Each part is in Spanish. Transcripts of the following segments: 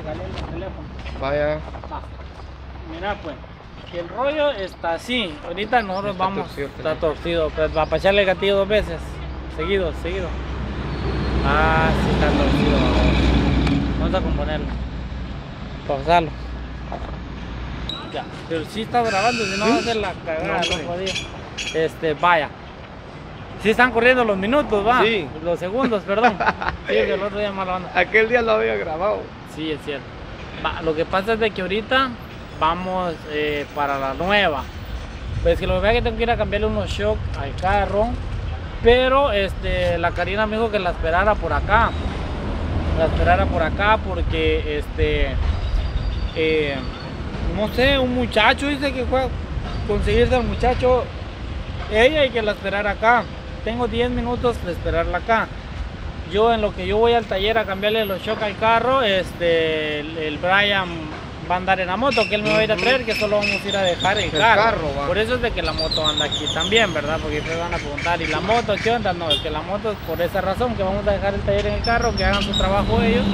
se calienta el teléfono. Vaya. Va. Mira pues, el rollo está así. Ahorita nosotros Está vamos, torcido, está torcido, pues va a pasarle el gatillo dos veces, seguido, seguido. Ah, sí está torcido. Vamos a componerlo. Pausarlo. Ya, pero sí está grabando, si no va a hacer la cagada, No, jodido. Este, vaya. Sí están corriendo los minutos, va. Sí. Los segundos, perdón. Sí, que el otro día mala onda. Aquel día lo había grabado. Sí, es cierto. Va, lo que pasa es de que ahorita vamos eh, para la nueva. Pues que lo que pasa es que tengo que ir a cambiarle unos shocks al carro. Pero este, la Karina me dijo que la esperara por acá. La esperara por acá porque este eh, no sé, un muchacho dice que fue a conseguirse al muchacho ella y que la esperara acá. Tengo 10 minutos de esperarla acá. Yo en lo que yo voy al taller a cambiarle los shocks al carro, este, el, el Brian va a andar en la moto, que él me va a ir a traer, que solo vamos a ir a dejar el, El carro. Por eso es de que la moto anda aquí también, ¿verdad? Porque ustedes van a preguntar, ¿y la moto qué onda? No, es que la moto es por esa razón, que vamos a dejar el taller en el carro, que hagan su trabajo ellos,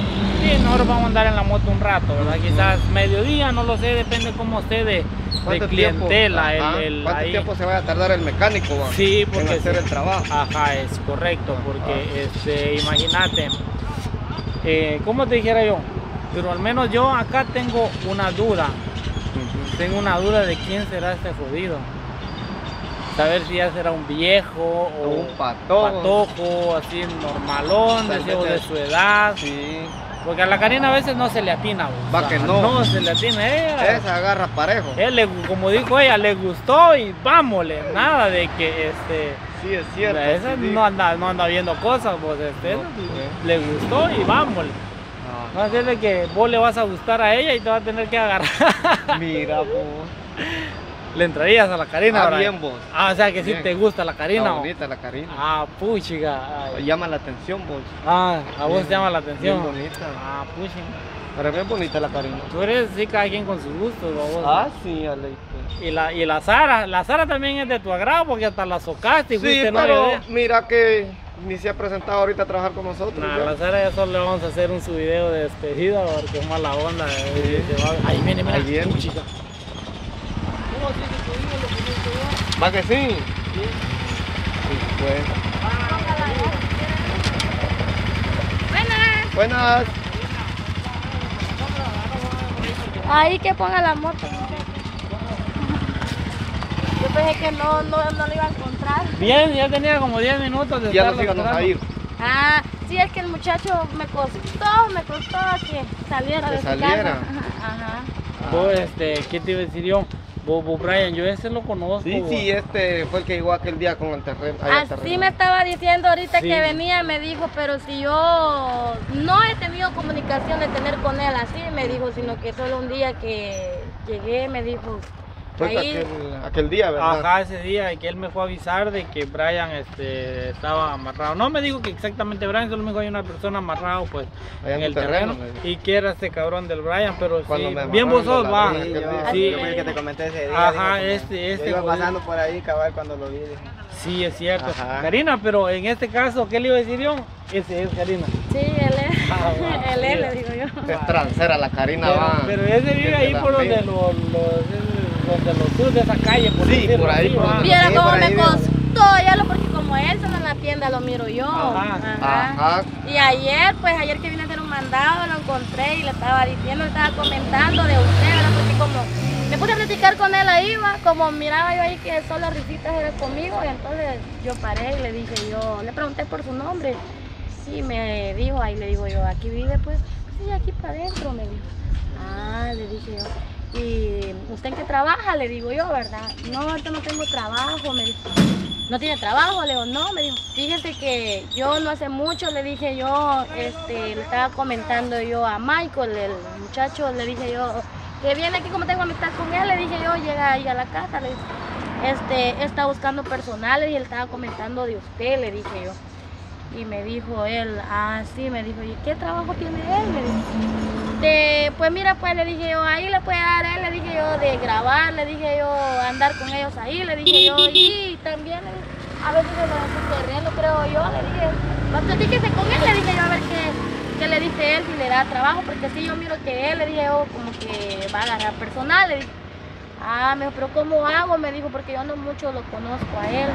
y nosotros vamos a andar en la moto un rato, ¿verdad? Quizás mediodía, no lo sé, depende cómo esté de, de ¿Cuánto clientela. tiempo, el- ¿Cuánto ahí. tiempo se va a tardar el mecánico va? Sí, en porque hacer sí. el trabajo? Ajá, es correcto, Ajá. porque este, imagínate, eh, ¿cómo te dijera yo? Pero al menos yo acá tengo una duda, tengo una duda de quién será este jodido. Saber si ya será un viejo o Un patojo. patojo, así normalón, de, de su edad. Sí. Porque a la Karina a veces no se le atina. o Va que no. No se le atina. Ella, Esa agarra parejo. él le- como dijo ella, le gustó y vámonos. Nada de que este. Sí, es cierto. Esa sí, no, anda, no anda viendo cosas, pues este, No, le gustó y vámonos. Ah, Va a ser de que vos le vas a gustar a ella y te vas a tener que agarrar. Mira, vos. le entrarías a la Karina, Ah, bien vos. Ah, o sea que sí Bien. te gusta la Karina. Está bonita la Karina. Ah, puchiga. ay. Llama la atención vos. Ah, a vos Bien, llama la atención. Bien bonita. Ah, puchiga. Pero es bien bonita la Karina. Tú eres, sí, cada quien con sus gustos, babos. Ah, sí, Aleito. Y la, y la Sara, la Sara también es de tu agrado porque hasta la socaste y Sí, fuiste pero de ella. mira que ni se ha presentado ahorita a trabajar con nosotros. Nah, la Sara ya solo le vamos a hacer un su video de despedida porque es mala onda. eh, va- Ahí viene, mira. Ahí viene. ¿Cómo así que tu hijo lo ¿Va que sí? Sí. Sí, pues. Buenas. Buenas. Ahí que ponga la moto. Yo pensé que no, no, no lo iba a encontrar. Bien, ya tenía como 10 minutos de Ya nos íbamos a ir. Ah, sí, es que el muchacho me costó, me costó que saliera Que de su saliera. casa. Ajá. Vos, este, ¿qué te iba a decir yo? Vos, Brian, yo ese lo conozco. Sí, sí, este fue el que llegó aquel día con el terreno. Así terreno. me estaba diciendo ahorita Sí. que venía, me dijo, pero si yo no he tenido comunicación de tener con él así, me dijo, sino que solo un día que llegué me dijo, Ahí, aquel, aquel día, ¿verdad? Ajá, ese día que él me fue a avisar de que Brian este, estaba amarrado. No me dijo que exactamente Brian, solo me dijo hay una persona amarrado pues Allá en el terreno. y que era este cabrón del Brian, pero Cuando sí, me bien vos sos, va. Sí, yo fui el que te comenté ese día. Ajá, dije, este- este Yo iba pasando por ahí, cabal, cuando lo vi. dije, Sí, es cierto. Ajá. Karina, pero en este caso, ¿qué le iba a decir yo? Ese es Karina. sí, él es, Ah, va. él es, le digo yo. Es transera la Karina, Pero, va. pero ese vive ahí por donde los, los, donde los sur de esa calle, por Sí, decirlo por ahí, así, por Viera cómo me costó hallarlo porque como él solo en la tienda lo miro yo. Ajá. Ajá. Y ayer, pues ayer que vine a hacer un mandado, lo encontré y le estaba diciendo, le estaba comentando de usted, ¿verdad? Porque como me puse a platicar con él ahí, va, como miraba yo ahí que solo risitas era conmigo, y entonces yo paré y le dije yo, le pregunté por su nombre. Sí, me dijo, ahí le digo yo, ¿aquí vive pues? Sí, aquí para adentro, me dijo. Ah, le dije yo. ¿Y usted qué trabaja? Le digo yo, ¿verdad? No, ahorita no tengo trabajo, me dijo. ¿No tiene trabajo? Le digo, no, me dijo. Fíjese que yo no hace mucho, le dije yo, este, le estaba comentando yo a Michael, el muchacho, le dije yo, que viene aquí como tengo amistad con él, le dije yo, llega ahí a la casa, le dije, este, está buscando personal, y él estaba comentando de usted, le dije yo. Y me dijo él, ah, sí, me dijo, ¿y qué trabajo tiene él? Me dijo. De, pues mira, pues le dije yo, ahí le puede dar él, le dije yo, de grabar, le dije yo, andar con ellos ahí, le dije yo, y también dije, a veces en su terreno, creo yo, le dije, "Va, platíquese con él, le dije yo, a ver qué, qué le dice él si le da trabajo, porque si yo miro que él, le dije yo, como que va a agarrar personal, le dije, ah, me dijo, pero ¿cómo hago? Me dijo, porque yo no mucho lo conozco a él,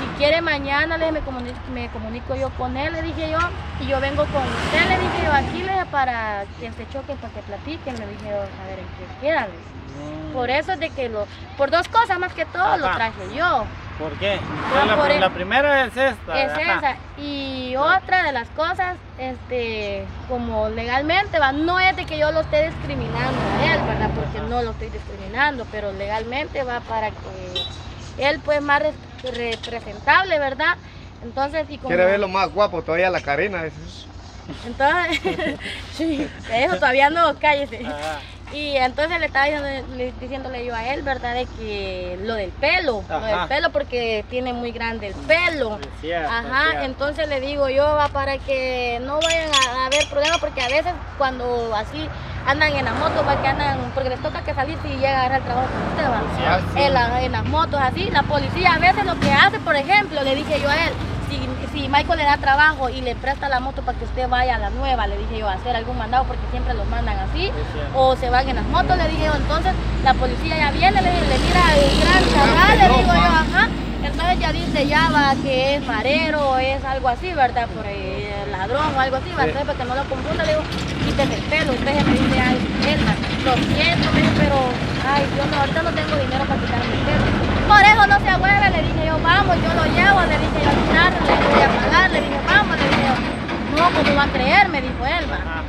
si quiere mañana, le dije, me comunico, me comunico yo con él, le dije yo, y yo vengo con usted, le dije yo, aquí, le dije, para que se choquen, para que platiquen, le dije yo, a ver en qué le dije. Por eso es de que lo, por dos cosas más que todo lo traje yo. ¿Por qué? La, por pri- el- la primera es esta. Es ajá. esa. Y otra de las cosas, este, como legalmente, va, no es de que yo lo esté discriminando a él, ¿verdad? Porque Ajá. no lo estoy discriminando, pero legalmente va para que él pues más re- representable, ¿verdad? Entonces, y como... Quiere verlo más guapo todavía la Karina. Entonces, sí, eso todavía no, cállese. Ajá. Y entonces le estaba diciendo- le- diciéndole yo a él, ¿verdad? De que lo del pelo, lo del pelo porque tiene muy grande el pelo. Es cierto, es Ajá, cierto. entonces le digo yo, va para que no vayan a, a haber problemas, porque a veces cuando así andan en las motos, va que andan, porque les toca que salir si llega a agarrar el trabajo con usted, va. Sí, Ah, sí. En, la- en las motos así, la policía a veces lo que hace, por ejemplo, le dije yo a él, si, Michael le da trabajo y le presta la moto para que usted vaya a la nueva, le dije yo a hacer algún mandado, porque siempre los mandan así, o se van en las motos, le dije yo, entonces la policía ya viene, le, le mira el gran chaval, le digo yo, ma. ajá, entonces ya dice ya va que es marero es algo así, ¿verdad? Por ahí, ladrón o algo así, entonces para que no lo confunda, le digo, quítese el pelo, usted se me dice, ay, Elma, lo siento, pero, ay, yo no, ahorita no tengo dinero para quitarme el pelo. Por eso no se hueve, le dije yo, vamos, yo lo llevo, le dije yo al final, le voy a pagar, le dije, vamos, le dije yo, no, ¿cómo va a creer? Me dijo Elma. Ajá.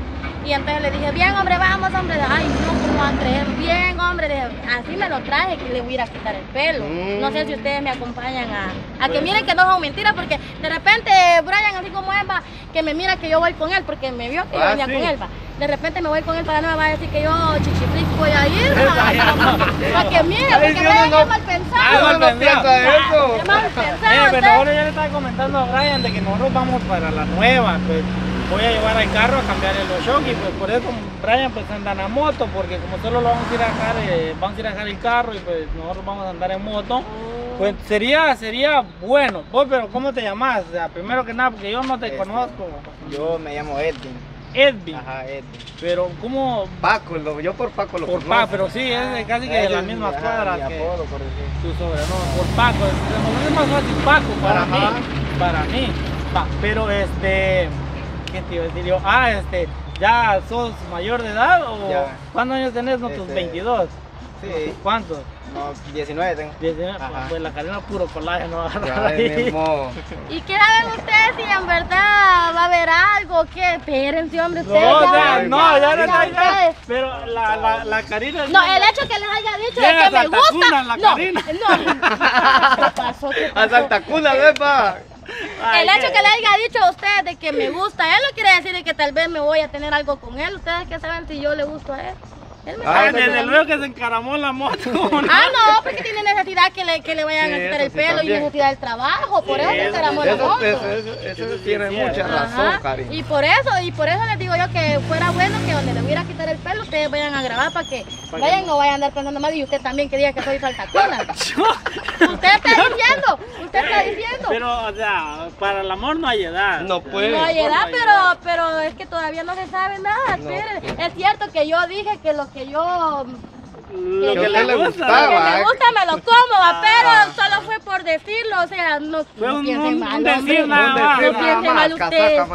Y entonces le dije, bien hombre, vamos hombre, ay no, ¿cómo van a creer? Bien hombre, dije, así me lo traje que le voy a ir a quitar el pelo. Mm. No sé si ustedes me acompañan a, a que miren que no son mentiras, porque de repente Brian, así como él va, que me mira que yo voy con él, porque me vio que yo Ah, venía sí. con él, va. De repente me voy con él para no me va a decir que yo chichiflix voy a ir, para que mire, porque Brian no- mal Ah, pensado. mal no piensa eso. Mal pensado. pero ahora ya le estaba comentando a Brian de que nosotros vamos para la nueva, pues voy a llevar al carro a cambiarle los shocks y pues por eso Brian pues anda en la moto, porque como solo lo vamos a ir a dejar, eh, vamos a ir a dejar el carro y pues nosotros vamos a andar en moto, pues sería, sería bueno. Vos, pero ¿cómo te llamas? O sea, primero que nada, porque yo no te Este, conozco. Yo me llamo Edwin. Edwin, Ajá, Edwin. pero ¿cómo? Paco, lo- yo por Paco lo Por conozco. Paco, pero sí, es de casi que de las mismas cuadras que apodo, por decir. tu sobrenombre, por Paco, es, es más fácil Paco para Ajá. mí, para mí, Va, pero este, ¿qué te iba a decir yo? Ah, este, ¿ya sos mayor de edad o Ya. cuántos años tenés? No, tus Este, 22, Sí, ¿cuántos? no, 19 tengo. 19, Ajá. pues la cadena puro colágeno Ya, mismo. ¿Y qué saben ustedes si en verdad va a haber algo? ¿Qué? Espérense, hombre, No, ustedes o ya sea, van- no, ya ya no ya, ustedes. pero la, la, la Karina... No, el hecho que les haya dicho de que me gusta. Cuna, la no, Karina. no. ¿Qué pasó? ¿Qué A? Santa Cuna, vepa. Ay, El hecho que le haya dicho a ustedes de que me gusta él no quiere decir de que tal vez me voy a tener algo con él. ¿Ustedes qué saben si yo le gusto a él? Sabe desde luego que se encaramó en la moto. Ah, no, porque tiene necesidad que le, que le vayan Sí, a quitar el sí pelo y necesidad del trabajo. Por Sí, eso se eso- encaramó la moto. eso, eso, eso Eso sí tiene mucha razón, Ajá, Cari. Y por eso, y por eso les digo yo que fuera bueno que donde le voy a quitar el pelo, ustedes vayan a grabar para que Para vayan que- no vayan a andar pensando mal y usted también que diga que soy saltacona. usted está diciendo, usted está diciendo. Pero, o sea, para el amor no hay edad. No puede. no hay edad, pero, pero es que todavía no se sabe nada. No. Es cierto que yo dije que lo que yo Lo que que le gustaba. que Ah, me gusta me lo como, va, Ah. pero solo fue por decirlo, o sea, no, Fue no un- piensen mal, un decir hombre. nada ¿Dónde más. fue No piensen mal ustedes.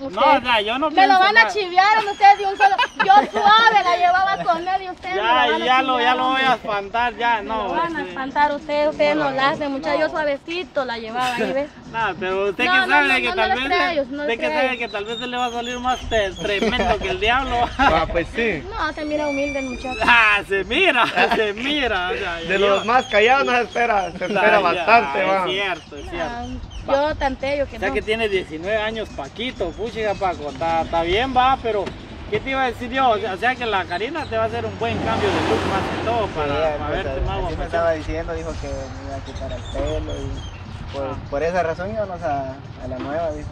No, o sea, yo no me lo van a chiviar ustedes de un solo. Yo suave la llevaba con él y ustedes me Ya, lo van a ya lo, ya lo voy a espantar, ya, Me no. lo van a este, espantar ustedes, ustedes no la hacen, muchachos. Yo no. suavecito la llevaba ahí, ¿ves? Nada, pero usted No, que no, sabe no, que no, no tal vez, ellos, no usted que sabe que tal vez se le va a salir más te- tremendo que el diablo. Ah, pues sí. No, se mira humilde el muchacho. Ah, se mira, se mira. o sea, De los más callados no se espera, se espera bastante, Es va. cierto, es cierto. Ah, Yo tanteo que O sea no. que tiene 19 años Paquito, puchiga Paco, está, está bien va, pero ¿qué te iba a decir yo? O sea, o que la Karina te va a hacer un buen cambio de look más que todo Sí, para, pues, para verte más así me estaba diciendo, dijo que me iba a quitar el pelo y por, Ah. por esa razón íbamos a, a la nueva, dijo.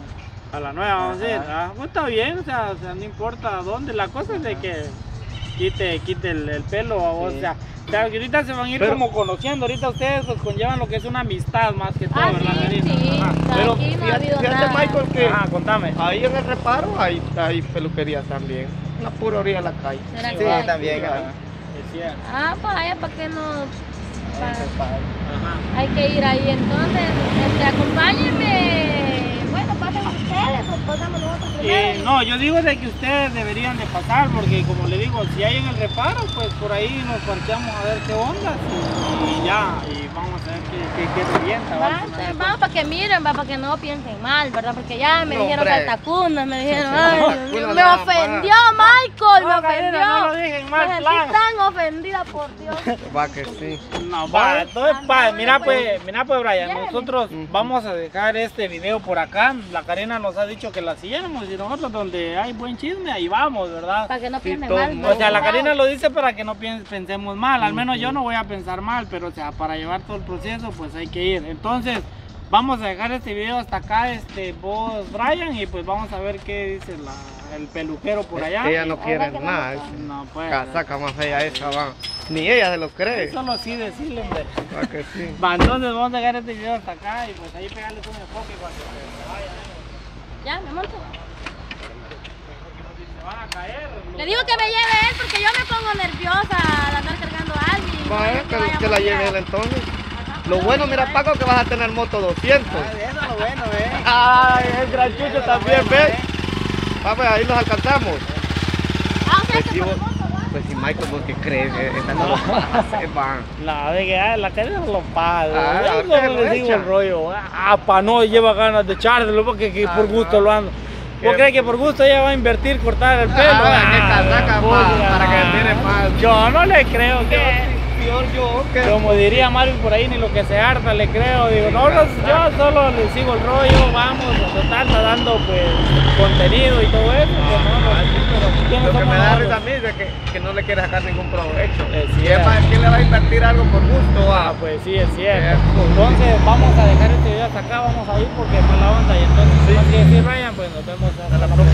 A la nueva, vamos a decir. Ah, pues está bien, o sea, o sea, no importa dónde. La cosa es de que quite, quite el, el pelo, o Sí. sea, Ahorita se van a ir Pero- como conociendo, ahorita ustedes pues conllevan lo que es una amistad más que todo, Ah, ¿verdad, sí, sí. Pero Aquí no ha fíjate, nada. Michael, que Ajá, contame. ahí en el reparo hay, hay peluquerías también. La pura orilla de la calle. ¿Será Sí, que hay? también. hay. Ah, pues allá para que no. pa- Ajá. hay que ir ahí entonces. Este, acompáñenme. Ustedes o pasamos nosotros primero. Eh, no, yo digo de que ustedes deberían de pasar porque como le digo, si hay en el reparo, pues por ahí nos parqueamos a ver qué onda y, y ya, y vamos a ver qué, qué, qué revienta. ¿va? Entonces, Vamos para que miren, va, para que no piensen mal, ¿verdad? Porque ya me No, dijeron hombre. saltacunas, me dijeron, ay, Dios me ofendió Michael, me No, Karina, ofendió. no lo dije en mal me sentí plan. tan ofendida por Dios. Va que sí. No, va, entonces, pa, mira no, pues, mira pues Brian, nosotros vamos a dejar este video por acá, la Karina nos ha dicho que la siguiéramos y nosotros donde hay buen chisme, ahí vamos, ¿verdad? Para que no piensen todo mal. no. O sea, la. Karina lo dice para que no pensemos mal, al menos yo no voy a pensar mal, pero o sea, para llevar todo el proceso pues hay que ir. Entonces, vamos a dejar este video hasta acá, este, vos Brian, y pues vamos a ver qué dice la- el peluquero por allá. Ella no quiere nada. No, pues, Casaca más fea esa, va. Ni ella se los cree. solo sí decirle, hombre. Va que sí. Va, entonces vamos a dejar este video hasta acá y pues ahí pegarles un enfoque cuando se vayan. Ya, me monto. Se van a caer. Le digo que me lleve él porque yo me pongo nerviosa al andar cargando a alguien. Va, eh, que, que la lleve él entonces. Ajá, Lo bueno, mira. Paco, que vas a tener moto 200. Ah, eso es lo bueno, ¿eh? Ay, el gran chucho también, ¿ves? Va, pues ahí los alcanzamos. Ah, o sea Pues que por si Michael, vos que crees, Eh, esta no lo va. La de que ah, la Karina no lo paga. Ah, no le digo el rollo. Ah, pa, no lleva ganas de echárselo porque que Ah, por gusto no. lo ando. ¿Vos crees que por gusto ella va a invertir cortar el pelo? Ah, qué casaca, pues, pa, para que ah, mire más. Yo no le creo que. Yo que. Como diría Marvin por ahí, ni lo que se harta le creo. Digo, no, no, yo solo le sigo el rollo, vamos, total, está dando pues contenido y todo eso. pues, no, no, sí, pero ¿quiénes Lo que me da risa a mí es de que, que no le quiere sacar ningún provecho. Es y es para quién le va a invertir algo por gusto, Ah, pues sí, es cierto. Entonces vamos a dejar este video hasta acá, vamos a ir porque es mala onda y entonces, más que decir Ryan, pues nos vemos